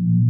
I don't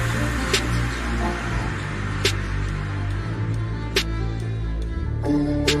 Failure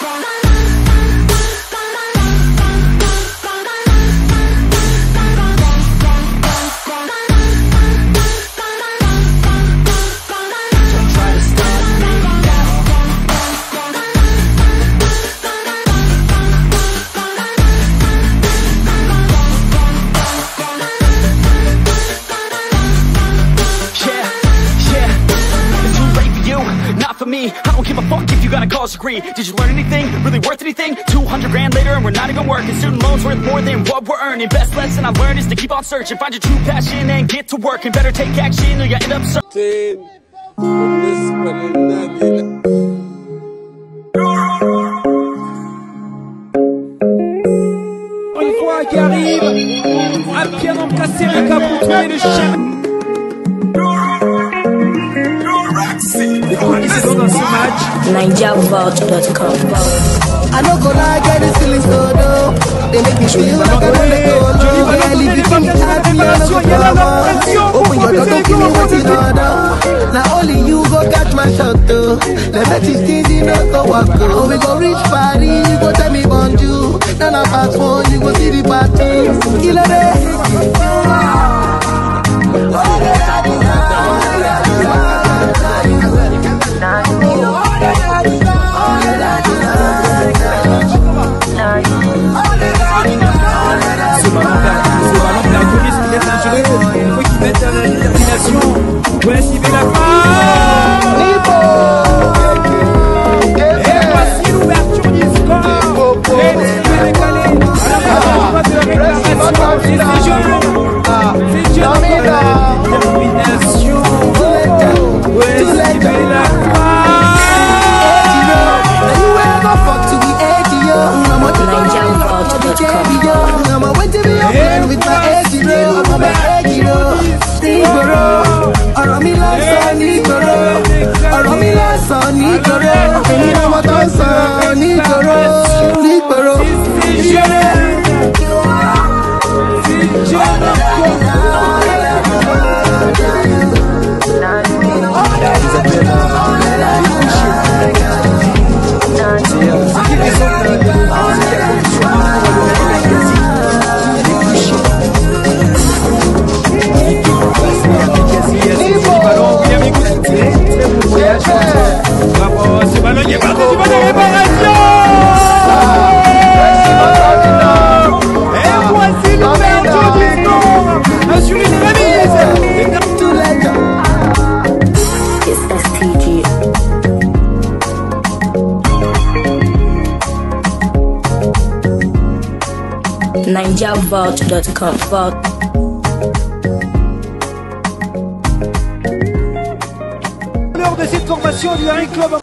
got a college degree Did you learn anything, really worth anything? 200 grand later and we're not even working Student loans worth more than what we're earning Best lesson I learned is to keep on searching Find your true passion and get to work And better take action or you end up searching بالنسبة للنادي Une fois qui arrive, un piano cassé, Rika NigerVault.com. I no go lie, get this feeling so dope. They make me feel like I don't let go. Johnny va Yeah, leur leave donner it des to me, vacances I de feel like préparation. a Il y a la flower. pression pour Open your door, profiter don't give me comment what tu you dis. order. Now only you go catch my shot though. The bet is stingy, not go walk oh. We go reach party, you go tell me bonjour. Then I pass one, you go see the party. Kill it. Ce C'est NigerVault.com. Vault. Lors de cette formation du Harry Club